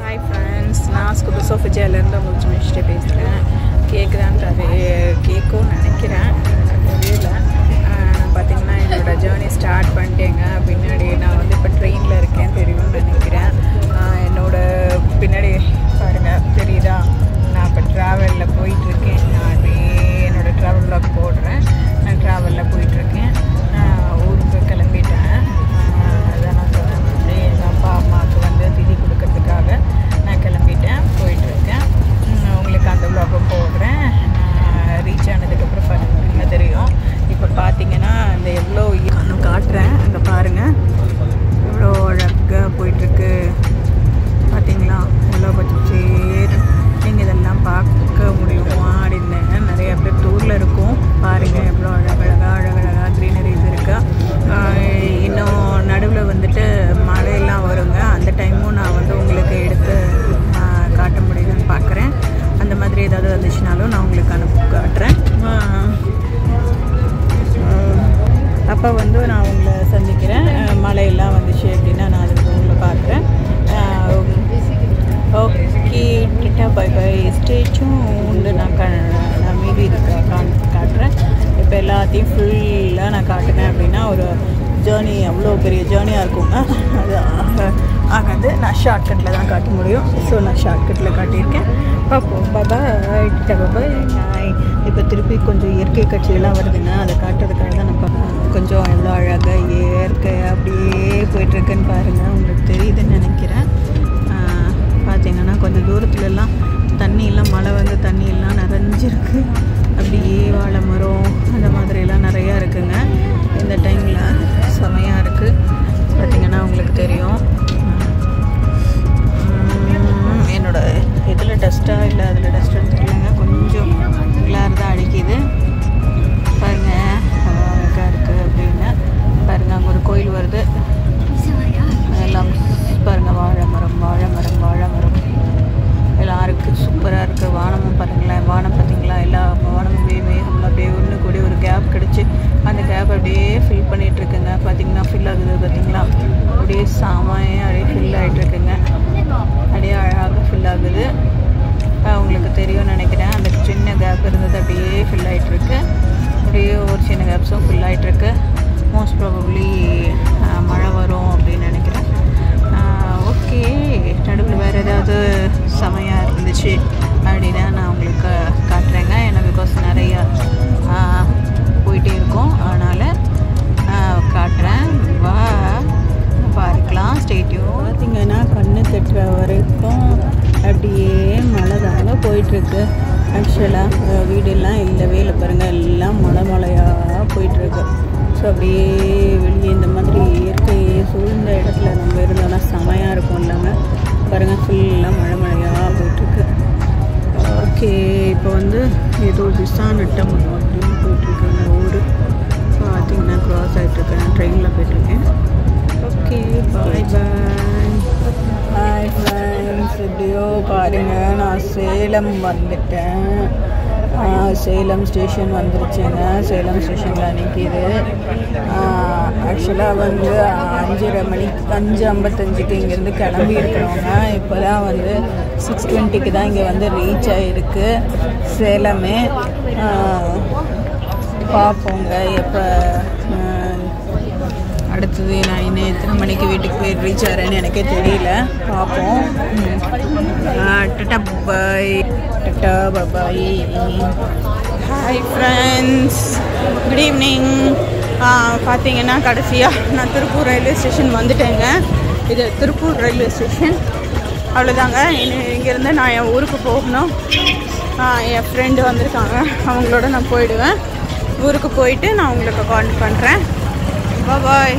Hi friends நான் school சோஃபிஜியாலேருந்து உங்களுக்கு முடிச்சுட்டு பேசுகிறேன் கேட்குதான்றது கேக்கும் நினைக்கிறேன். தெரியல. பார்த்தீங்கன்னா என்னோட ஜேர்னி ஸ்டார்ட் பண்ணிட்டேங்க. பின்னாடி நான் வந்து இப்போ ட்ரெயினில் இருக்கேன் தெரியும் அப்போ வந்து நான் உங்களை சந்திக்கிறேன். மழையெல்லாம் வந்துச்சு அப்படின்னா நான் அதுக்கு உங்களை பார்க்குறேன். Okay tata bye bye. ஸ்டேச்சும் உண்டு நான் க நான் மீதி இருக்க காட்டுறேன். இப்போ எல்லாத்தையும் ஃபுல்லாக நான் அப்படின்னா ஒரு ஜேர்னி அவ்வளோ பெரிய ஜேர்னியாக இருக்குங்க அது ஆகாது. நான் ஷார்ட்கட்டில் தான் காட்ட முடியும். ஸோ நான் ஷார்ட்கட்டில் காட்டியிருக்கேன். பார்ப்போம். பாபாய் பாபாய் இப்போ திருப்பி கொஞ்சம் இயற்கை காட்சியெல்லாம் வருதுங்க அதை காட்டுறதுக்காக தான் நான் பார்ப்போம் கொஞ்சம் எவ்வளோ அழகாக இயற்கை அப்படியே போயிட்டுருக்குன்னு பாருங்கள் உங்களுக்கு தெரியுதுன்னு நினைக்கிறேன். பார்த்தீங்கன்னா கொஞ்சம் தூரத்துலலாம் தண்ணியெல்லாம் மழை வந்து தண்ணியெல்லாம் நிறைஞ்சிருக்கு. அப்படியே வாழை மரம் அந்த மாதிரிலாம் நிறையா இருக்குங்க. இந்த டைமில் செமையாக இருக்குது பார்த்திங்கன்னா உங்களுக்கு தெரியும். ஆப்ஸும் ஃபுல் ஆகிட்டுருக்கு ஆகிட்டு மோஸ்ட் ப்ராபப்ளி மழை வரும் அப்படின்னு நினைக்கிறேன். ஓகே நடுவில் வேறு ஏதாவது செமையாக இருந்துச்சு அப்படின்னா நான் உங்களுக்கு காட்டுறேங்க. ஏன்னா பிகாஸ் நிறையா போயிட்டே இருக்கும். அதனால் காட்டுறேன். வா பார்க்கலாம். ஸ்டேட்யூ பார்த்திங்கன்னா கண்ணு தட்டுற வரைக்கும் அப்படியே மழை தாங்க போயிட்டுருக்கு. ஆக்சுவலாக வீடெல்லாம் இல்லவே இல்லை பாருங்கள் எல்லாம் மழை மழையாக போயிட்டுருக்கு. ஸோ அப்படியே வெளியே இந்த மாதிரி இயற்கையை சூழ்ந்த இடத்துல நம்ம இருந்தோம்னா செமையாக இருக்கும் இல்லாமல் பாருங்கள் ஃபுல்லாக மழை மழையாக போயிட்டுருக்கு. ஓகே இப்போ வந்து ஏதோ திசா நட்டம் அப்படின்னு போயிட்டுருக்காங்க ஊர். ஸோ பார்த்திங்கன்னா க்ராஸ் ஆகிட்டுருக்கேன் ட்ரெயினில் போயிட்டுருக்கேன். எப்படியோ பாருங்க. நான் சேலம் வந்துட்டேன். சேலம் ஸ்டேஷன் வந்துருச்சுங்க. சேலம் ஸ்டேஷனில் நிற்கிது ஆக்சுவலாக வந்து அஞ்சரை மணிக்கு அஞ்சு ஐம்பத்தஞ்சுக்கு இங்கேருந்து கிளம்பி இருக்கிறவங்க இப்போ தான் வந்து சிக்ஸ் டுவெண்ட்டிக்கு தான் இங்கே வந்து ரீச் ஆகிருக்கு சேலமே பார்ப்போங்க எப்போ அடுத்தது நான் இன்னும் எத்தனை மணிக்கு வீட்டுக்கு போய் ரீச் ஆகிறேன்னு எனக்கே தெரியல. பார்ப்போம். Tata bye tata bye hi friends good evening பார்த்தீங்கன்னா கடைசியாக நான் திருப்பூர் ரயில்வே ஸ்டேஷன் வந்துட்டேங்க. இது திருப்பூர் ரயில்வே ஸ்டேஷன் அவ்வளோதாங்க இனி- இங்கேருந்து நான் என் ஊருக்கு போகணும். என் ஃப்ரெண்டு வந்திருக்காங்க. அவங்களோட நான் போயிடுவேன். ஊருக்கு போயிட்டு நான் உங்களுக்கு கால் பண்ணுறேன் பாய்